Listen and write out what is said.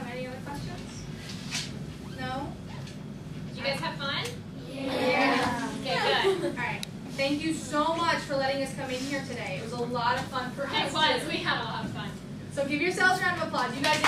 have any other questions? No? Did you guys have fun? Yeah. Okay, good. All right. Thank you so much for letting us come in here today. It was a lot of fun for us. It was. We had a lot of fun. So give yourselves a round of applause. You guys